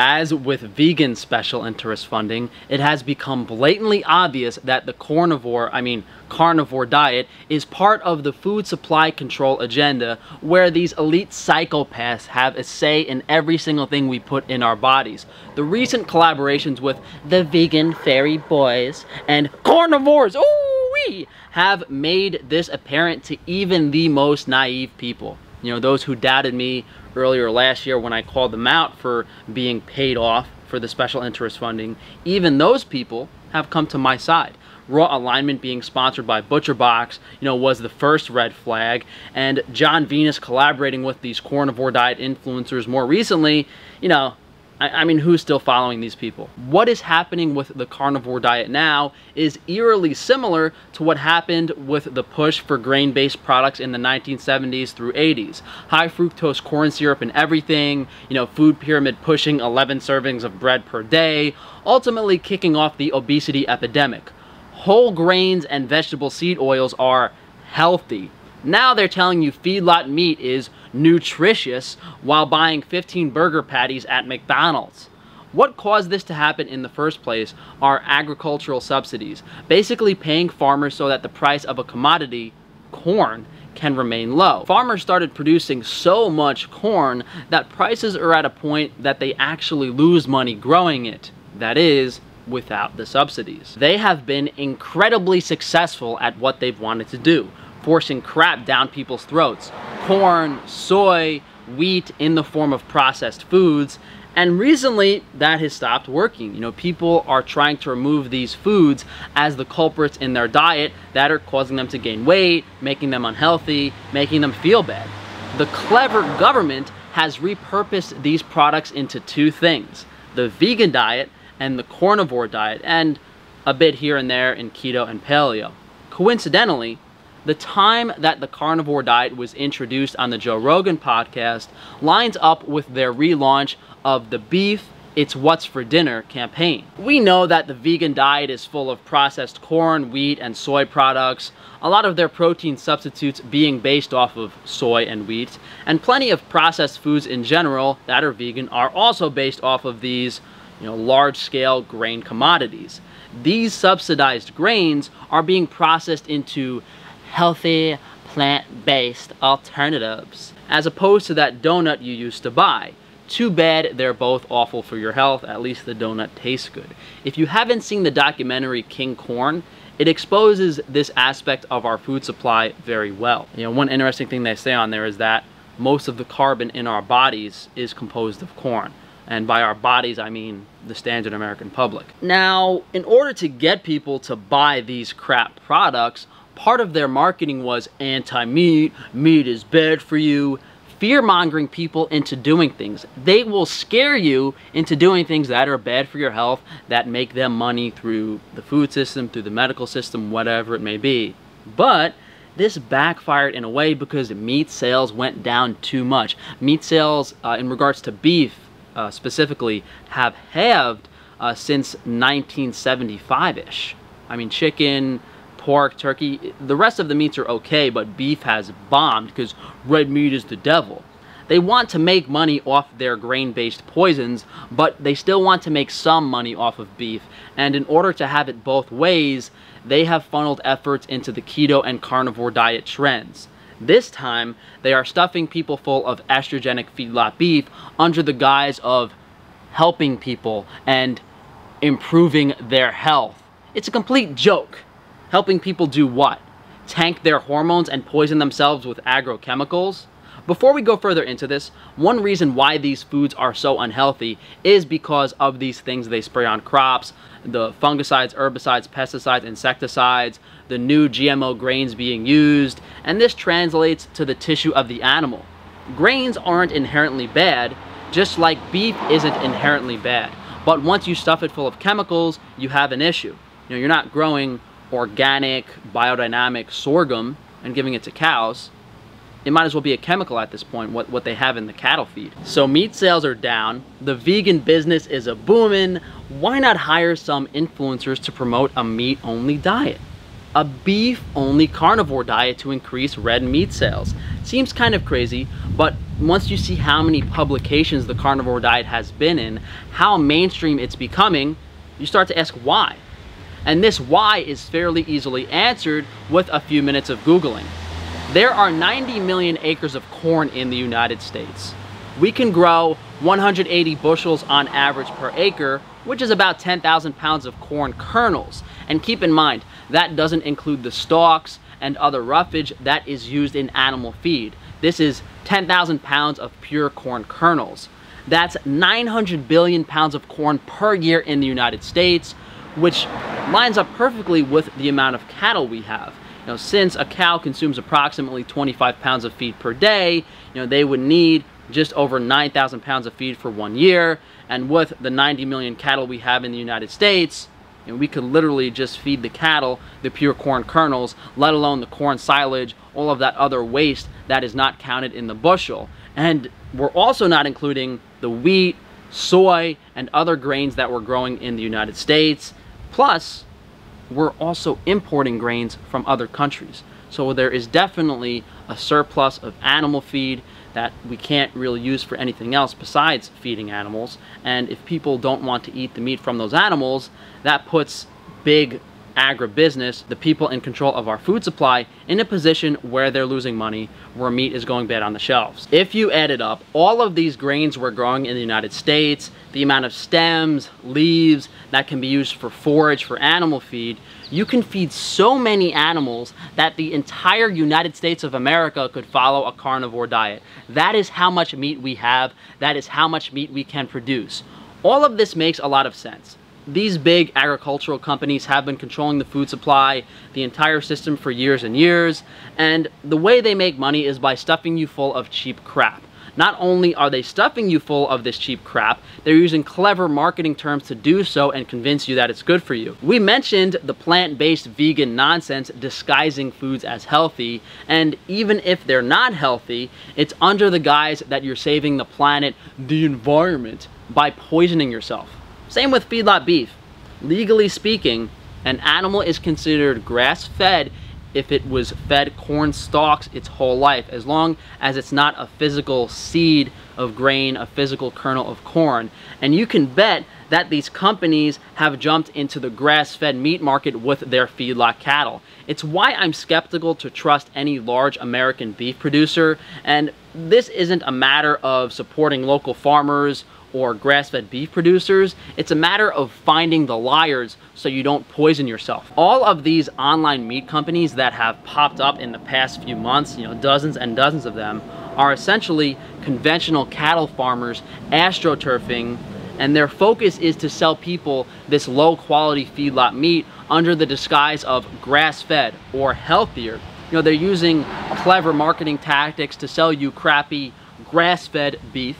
As with vegan special interest funding, it has become blatantly obvious that the carnivore, I mean carnivore diet, is part of the food supply control agenda where these elite psychopaths have a say in every single thing we put in our bodies. The recent collaborations with the vegan fairy boys and carnivores, ooh wee, have made this apparent to even the most naive people. You know, those who doubted me earlier last year when I called them out for being paid off for the special interest funding, even those people have come to my side. Raw Alignment being sponsored by ButcherBox, you know, was the first red flag, and John Venus collaborating with these carnivore diet influencers more recently, you know, I, I mean, who's still following these people? What is happening with the carnivore diet now is eerily similar to what happened with the push for grain-based products in the 1970s through 80s. High fructose corn syrup and everything, you know, food pyramid pushing 11 servings of bread per day, ultimately kicking off the obesity epidemic. Whole grains and vegetable seed oils are healthy. Now they're telling you feedlot meat is nutritious while buying 15 burger patties at McDonald's. What caused this to happen in the first place are agricultural subsidies, basically paying farmers so that the price of a commodity, corn, can remain low. Farmers started producing so much corn that prices are at a point that they actually lose money growing it. That is, without the subsidies. They have been incredibly successful at what they've wanted to do, forcing crap down people's throats. Corn, soy, wheat in the form of processed foods, and recently that has stopped working. You know, people are trying to remove these foods as the culprits in their diet that are causing them to gain weight, making them unhealthy, making them feel bad. The clever government has repurposed these products into two things, the vegan diet and the carnivore diet, and a bit here and there in keto and paleo. Coincidentally, the time that the carnivore diet was introduced on the Joe Rogan podcast lines up with their relaunch of the beef it's what's for dinner campaign. We know that the vegan diet is full of processed corn, wheat, and soy products, a lot of their protein substitutes being based off of soy and wheat, and plenty of processed foods in general that are vegan are also based off of these you know, large-scale grain commodities. These subsidized grains are being processed into healthy, plant-based alternatives, as opposed to that donut you used to buy. Too bad they're both awful for your health, at least the donut tastes good. If you haven't seen the documentary King Corn, it exposes this aspect of our food supply very well. You know, one interesting thing they say on there is that most of the carbon in our bodies is composed of corn. And by our bodies, I mean the standard American public. Now, in order to get people to buy these crap products, part of their marketing was anti-meat, meat is bad for you, fear-mongering people into doing things. They will scare you into doing things that are bad for your health, that make them money through the food system, through the medical system, whatever it may be. But this backfired in a way because meat sales went down too much. Meat sales, uh, in regards to beef uh, specifically, have halved uh, since 1975-ish. I mean, chicken, pork, turkey, the rest of the meats are okay, but beef has bombed because red meat is the devil. They want to make money off their grain-based poisons, but they still want to make some money off of beef. And in order to have it both ways, they have funneled efforts into the keto and carnivore diet trends. This time, they are stuffing people full of estrogenic feedlot beef under the guise of helping people and improving their health. It's a complete joke. Helping people do what? Tank their hormones and poison themselves with agrochemicals? Before we go further into this, one reason why these foods are so unhealthy is because of these things they spray on crops, the fungicides, herbicides, pesticides, insecticides, the new GMO grains being used, and this translates to the tissue of the animal. Grains aren't inherently bad, just like beef isn't inherently bad. But once you stuff it full of chemicals, you have an issue. You know, you're not growing organic, biodynamic sorghum and giving it to cows, it might as well be a chemical at this point, what, what they have in the cattle feed. So meat sales are down, the vegan business is a booming, why not hire some influencers to promote a meat-only diet? a beef-only carnivore diet to increase red meat sales. Seems kind of crazy, but once you see how many publications the carnivore diet has been in, how mainstream it's becoming, you start to ask why. And this why is fairly easily answered with a few minutes of Googling. There are 90 million acres of corn in the United States. We can grow 180 bushels on average per acre, which is about 10,000 pounds of corn kernels. And keep in mind, that doesn't include the stalks and other roughage that is used in animal feed. This is 10,000 pounds of pure corn kernels. That's 900 billion pounds of corn per year in the United States, which lines up perfectly with the amount of cattle we have. You know, since a cow consumes approximately 25 pounds of feed per day, you know, they would need just over 9,000 pounds of feed for one year. And with the 90 million cattle we have in the United States, you know, we could literally just feed the cattle the pure corn kernels, let alone the corn silage, all of that other waste that is not counted in the bushel. And we're also not including the wheat, soy, and other grains that we're growing in the United States. Plus, we're also importing grains from other countries. So there is definitely a surplus of animal feed that we can't really use for anything else besides feeding animals. And if people don't want to eat the meat from those animals, that puts big agribusiness, the people in control of our food supply, in a position where they're losing money, where meat is going bad on the shelves. If you added up all of these grains we're growing in the United States, the amount of stems, leaves that can be used for forage for animal feed, you can feed so many animals that the entire United States of America could follow a carnivore diet. That is how much meat we have. That is how much meat we can produce. All of this makes a lot of sense these big agricultural companies have been controlling the food supply, the entire system for years and years, and the way they make money is by stuffing you full of cheap crap. Not only are they stuffing you full of this cheap crap, they're using clever marketing terms to do so and convince you that it's good for you. We mentioned the plant-based vegan nonsense disguising foods as healthy, and even if they're not healthy, it's under the guise that you're saving the planet, the environment, by poisoning yourself. Same with feedlot beef. Legally speaking, an animal is considered grass-fed if it was fed corn stalks its whole life, as long as it's not a physical seed of grain, a physical kernel of corn. And you can bet that these companies have jumped into the grass-fed meat market with their feedlot cattle. It's why I'm skeptical to trust any large American beef producer, and this isn't a matter of supporting local farmers or grass-fed beef producers. It's a matter of finding the liars so you don't poison yourself. All of these online meat companies that have popped up in the past few months, you know, dozens and dozens of them, are essentially conventional cattle farmers astroturfing and their focus is to sell people this low quality feedlot meat under the disguise of grass-fed or healthier. You know, they're using clever marketing tactics to sell you crappy grass-fed beef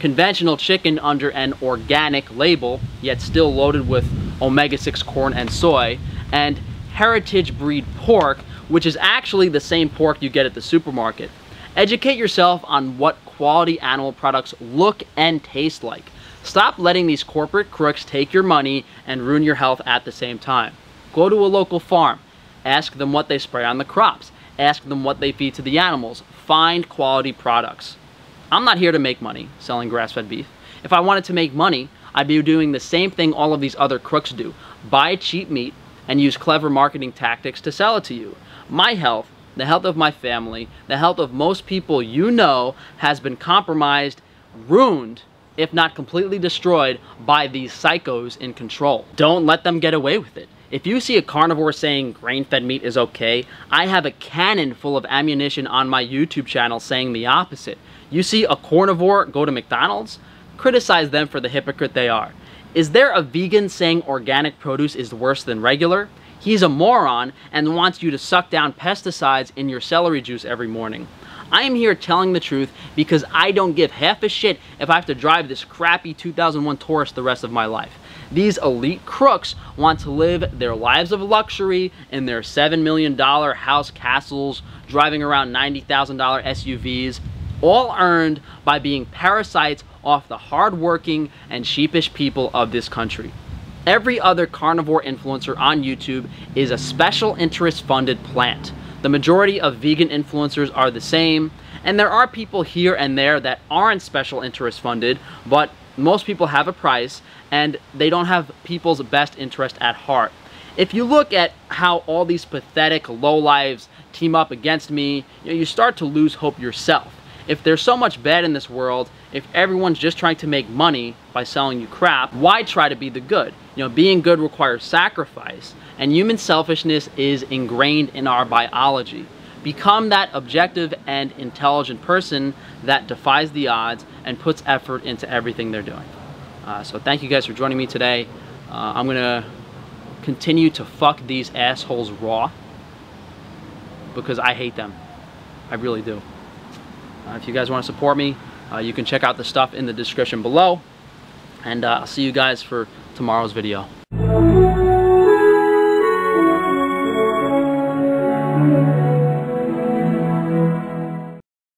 conventional chicken under an organic label, yet still loaded with omega-6 corn and soy, and heritage breed pork, which is actually the same pork you get at the supermarket. Educate yourself on what quality animal products look and taste like. Stop letting these corporate crooks take your money and ruin your health at the same time. Go to a local farm. Ask them what they spray on the crops. Ask them what they feed to the animals. Find quality products. I'm not here to make money selling grass-fed beef. If I wanted to make money, I'd be doing the same thing all of these other crooks do. Buy cheap meat and use clever marketing tactics to sell it to you. My health, the health of my family, the health of most people you know has been compromised, ruined, if not completely destroyed by these psychos in control. Don't let them get away with it. If you see a carnivore saying grain-fed meat is okay, I have a cannon full of ammunition on my YouTube channel saying the opposite. You see a carnivore go to McDonald's, criticize them for the hypocrite they are. Is there a vegan saying organic produce is worse than regular? He's a moron and wants you to suck down pesticides in your celery juice every morning. I am here telling the truth because I don't give half a shit if I have to drive this crappy 2001 Taurus the rest of my life. These elite crooks want to live their lives of luxury in their $7 million house castles, driving around $90,000 SUVs, all earned by being parasites off the hardworking and sheepish people of this country. Every other carnivore influencer on YouTube is a special interest funded plant. The majority of vegan influencers are the same, and there are people here and there that aren't special interest funded, but most people have a price and they don't have people's best interest at heart. If you look at how all these pathetic low lives team up against me, you, you start to lose hope yourself. If there's so much bad in this world, if everyone's just trying to make money by selling you crap, why try to be the good? You know, being good requires sacrifice, and human selfishness is ingrained in our biology. Become that objective and intelligent person that defies the odds and puts effort into everything they're doing. Uh, so thank you guys for joining me today. Uh, I'm gonna continue to fuck these assholes raw because I hate them. I really do. Uh, if you guys want to support me, uh, you can check out the stuff in the description below. And uh, I'll see you guys for tomorrow's video.